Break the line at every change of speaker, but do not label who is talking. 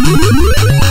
Música